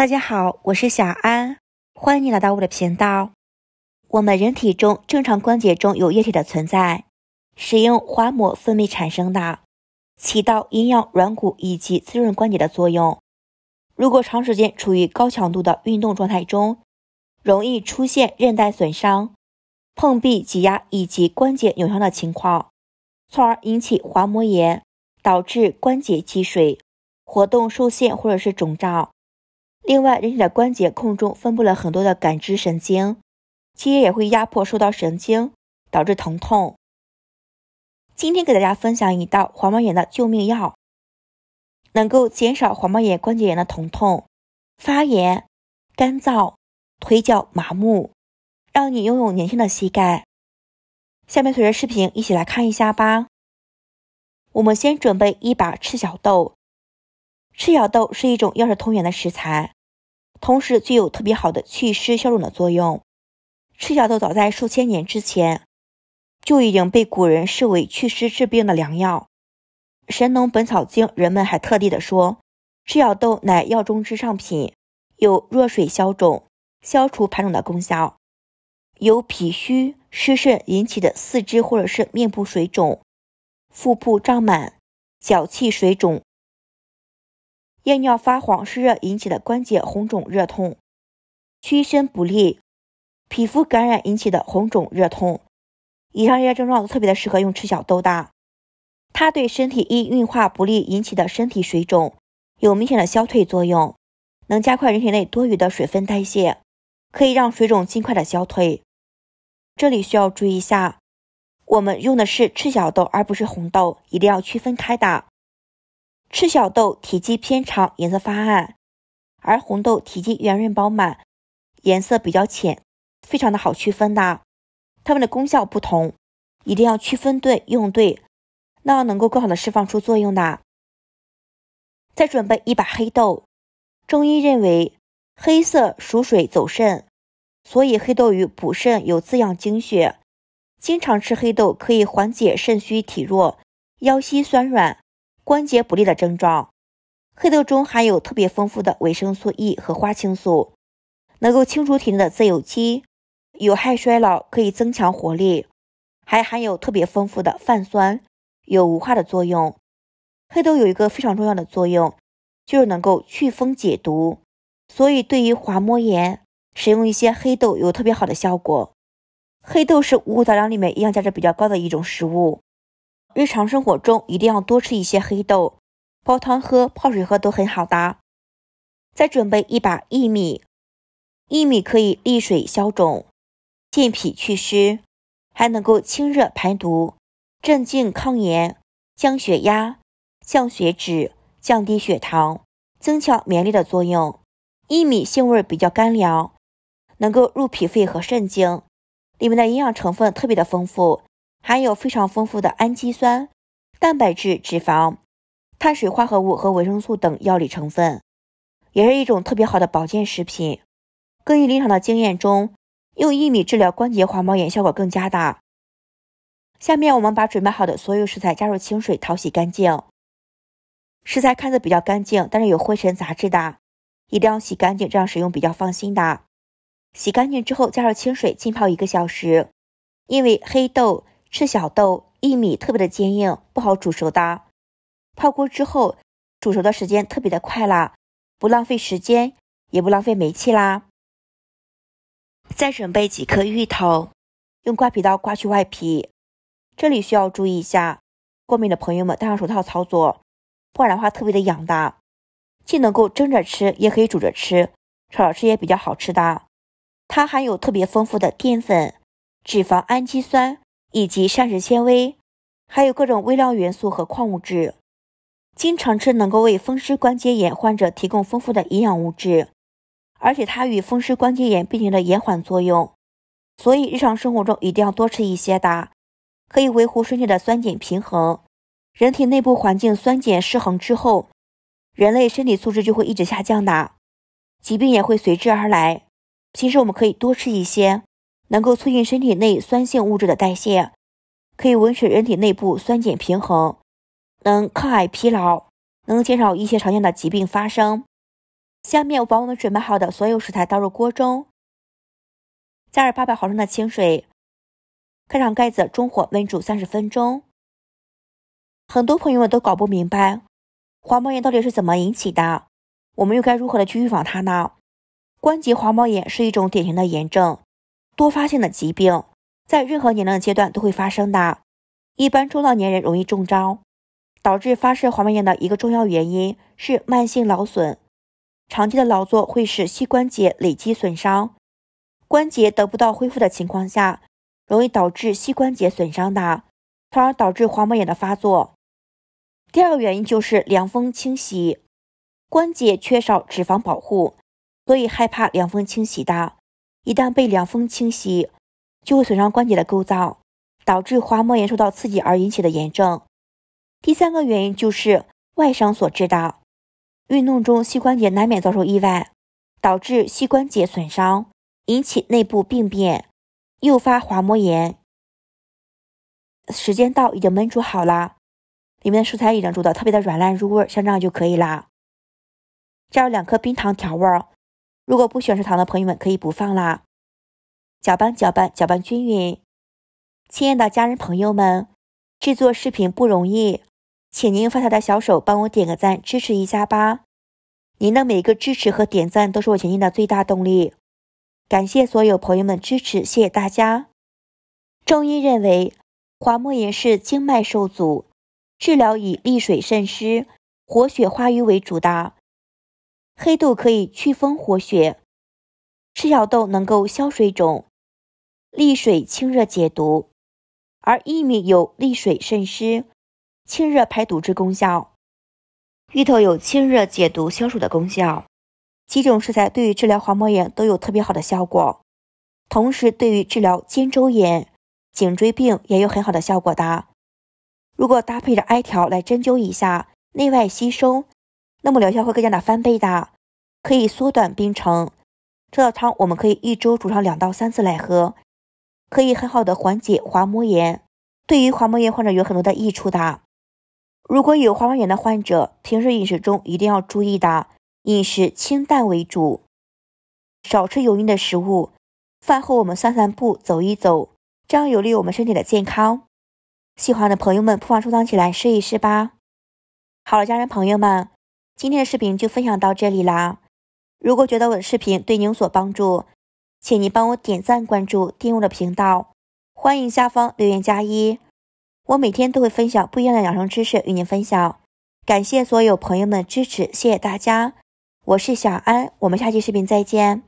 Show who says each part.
Speaker 1: 大家好，我是小安，欢迎你来到我的频道。我们人体中正常关节中有液体的存在，使用滑膜分泌产生的，起到营养软骨以及滋润关节的作用。如果长时间处于高强度的运动状态中，容易出现韧带损伤、碰壁挤压以及关节扭伤的情况，从而引起滑膜炎，导致关节积水、活动受限或者是肿胀。另外，人体的关节空中分布了很多的感知神经，其也会压迫受到神经，导致疼痛。今天给大家分享一道滑膜炎的救命药，能够减少滑膜炎关节炎的疼痛、发炎、干燥、腿脚麻木，让你拥有年轻的膝盖。下面随着视频一起来看一下吧。我们先准备一把赤小豆。赤小豆是一种药食同源的食材，同时具有特别好的祛湿消肿的作用。赤小豆早在数千年之前就已经被古人视为祛湿治病的良药。《神农本草经》人们还特地的说，赤小豆乃药中之上品，有弱水消肿、消除盘肿的功效。由脾虚湿肾引起的四肢或者是面部水肿、腹部胀满、脚气水肿。夜尿发黄湿热引起的关节红肿热痛，屈伸不利，皮肤感染引起的红肿热痛，以上这些症状都特别的适合用赤小豆的。它对身体因运化不利引起的身体水肿有明显的消退作用，能加快人体内多余的水分代谢，可以让水肿尽快的消退。这里需要注意一下，我们用的是赤小豆而不是红豆，一定要区分开的。赤小豆体积偏长，颜色发暗，而红豆体积圆润饱满，颜色比较浅，非常的好区分的。它们的功效不同，一定要区分对用对，那样能够更好的释放出作用的。再准备一把黑豆，中医认为黑色属水走肾，所以黑豆与补肾有滋养精血。经常吃黑豆可以缓解肾虚体弱、腰膝酸软。关节不利的症状，黑豆中含有特别丰富的维生素 E 和花青素，能够清除体内的自由基，有害衰老，可以增强活力，还含有特别丰富的泛酸，有无化的作用。黑豆有一个非常重要的作用，就是能够祛风解毒，所以对于滑膜炎，使用一些黑豆有特别好的效果。黑豆是五谷杂粮里面营养价值比较高的一种食物。日常生活中一定要多吃一些黑豆，煲汤喝、泡水喝都很好的。再准备一把薏米，薏米可以利水消肿、健脾祛湿，还能够清热排毒、镇静抗炎、降血压、降血脂、降低血糖、增强免疫力的作用。薏米性味比较干凉，能够入脾肺和肾经，里面的营养成分特别的丰富。含有非常丰富的氨基酸、蛋白质、脂肪、碳水化合物和维生素等药理成分，也是一种特别好的保健食品。根据临床的经验中，用薏米治疗关节滑膜炎效果更加大。下面我们把准备好的所有食材加入清水淘洗干净。食材看着比较干净，但是有灰尘杂质的，一定要洗干净，这样使用比较放心的。洗干净之后加入清水浸泡一个小时，因为黑豆。赤小豆、薏米特别的坚硬，不好煮熟的。泡过之后，煮熟的时间特别的快啦，不浪费时间，也不浪费煤气啦。再准备几颗芋头，用刮皮刀刮去外皮。这里需要注意一下，过敏的朋友们戴上手套操作，不然的话特别的痒的。既能够蒸着吃，也可以煮着吃，炒着吃也比较好吃的。它含有特别丰富的淀粉、脂肪、氨基酸。以及膳食纤维，还有各种微量元素和矿物质。经常吃能够为风湿关节炎患者提供丰富的营养物质，而且它与风湿关节炎并行的延缓作用。所以日常生活中一定要多吃一些的，可以维护身体的酸碱平衡。人体内部环境酸碱失衡之后，人类身体素质就会一直下降的，疾病也会随之而来。其实我们可以多吃一些。能够促进身体内酸性物质的代谢，可以维持人体内部酸碱平衡，能抗癌疲劳，能减少一些常见的疾病发生。下面我把我们准备好的所有食材倒入锅中，加入八百毫升的清水，盖上盖子，中火焖煮三十分钟。很多朋友们都搞不明白，滑膜炎到底是怎么引起的，我们又该如何的去预防它呢？关节滑膜炎是一种典型的炎症，多发性的疾病，在任何年龄阶段都会发生的。一般中老年人容易中招，导致发生滑膜炎的一个重要原因是慢性劳损。长期的劳作会使膝关节累积损伤，关节得不到恢复的情况下，容易导致膝关节损伤的，从而导致滑膜炎的发作。第二个原因就是凉风侵袭，关节缺少脂肪保护，所以害怕凉风侵袭的。一旦被凉风侵袭，就会损伤关节的构造，导致滑膜炎受到刺激而引起的炎症。第三个原因就是外伤所致的。运动中，膝关节难免遭受意外，导致膝关节损伤，引起内部病变，诱发滑膜炎。时间到，已经焖煮好了，里面的蔬菜已经煮的特别的软烂入味，像这样就可以啦。加入两颗冰糖调味儿，如果不喜欢吃糖的朋友们可以不放啦。搅拌搅拌搅拌均匀。亲爱的家人朋友们，制作视频不容易。请您发财的小手帮我点个赞，支持一下吧！您的每一个支持和点赞都是我前进的最大动力。感谢所有朋友们支持，谢谢大家。中医认为，滑膜炎是经脉受阻，治疗以利水渗湿、活血化瘀为主的。黑豆可以祛风活血，赤小豆能够消水肿、利水清热解毒，而薏米有利水渗湿。清热排毒之功效，芋头有清热解毒消暑的功效，几种食材对于治疗滑膜炎都有特别好的效果，同时对于治疗肩周炎、颈椎病也有很好的效果的。如果搭配着艾条来针灸一下，内外吸收，那么疗效会更加的翻倍的，可以缩短病程。这道汤我们可以一周煮上两到三次来喝，可以很好的缓解滑膜炎，对于滑膜炎患者有很多的益处的。如果有滑膜炎的患者，平时饮食中一定要注意的，饮食清淡为主，少吃油腻的食物。饭后我们散散步，走一走，这样有利于我们身体的健康。喜欢的朋友们不妨收藏起来试一试吧。好了，家人朋友们，今天的视频就分享到这里啦。如果觉得我的视频对您有所帮助，请您帮我点赞、关注、订阅我的频道，欢迎下方留言加一。我每天都会分享不一样的养生知识与您分享，感谢所有朋友们的支持，谢谢大家，我是小安，我们下期视频再见。